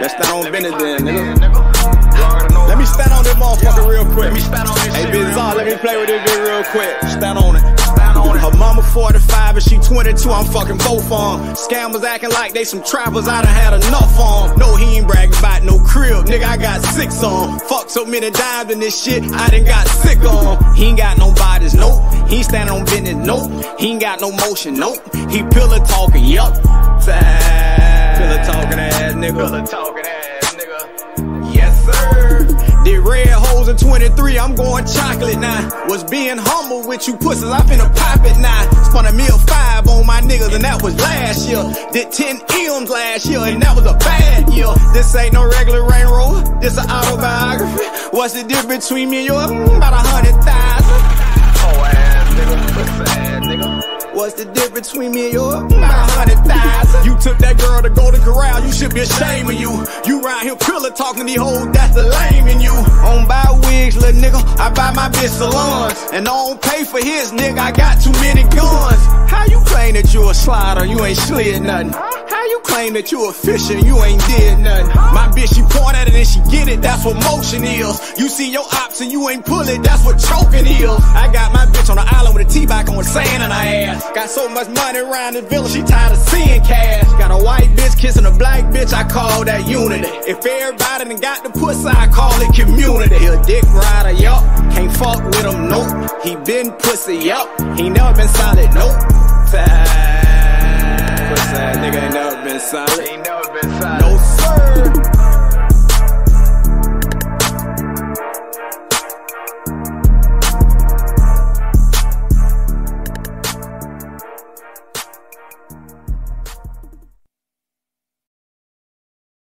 Let's stand on business then, nigga. Let me stand on this motherfucker real quick. Hey, Bizarre, let me play with this bitch real quick. Stand on it. Her mama 45 and she 22, I'm fucking both on. Scammers acting like they some trappers, I done had enough on. No, he ain't bragging about no crib, nigga, I got six on. Fuck so many dimes in this shit, I done got sick on. He ain't got no bodies, nope. He ain't standing on business, nope. He ain't got no motion, nope. He pillar talking, yup. Pillar 2023, I'm going chocolate now. Was being humble with you pussies, I finna pop it now. Spun a meal five on my niggas, and that was last year. Did 10 M's last year, and that was a bad year. This ain't no regular rain roll, this an autobiography. What's the difference between me and you? Mm, about a hundred thousand. Oh, ass nigga, pussy ass nigga. What's the difference between me and you? Mm, about hundred thousand. You took that girl to Golden Corral, you should be ashamed of you. You round here pillar talking the these hoes, that's the lame nigga, I buy my bitch salons. And I don't pay for his, nigga, I got too many guns. How you claim that you a slider, you ain't slid nothing? How you claim that you a fisher, you ain't did nothing? My bitch, she point at it and she get it, that's what motion is. You see your ops and you ain't pull it, that's what choking is. I got my bitch on the island with a T-back on sand in her ass. Got so much money around the village, she tired of seeing cash. Got a white bitch kissing a black bitch, I call that unity. If everybody done got the pussy, I call it community. He been pussy, yup. He never been solid, nope. Pussy ass nigga ain't never been solid.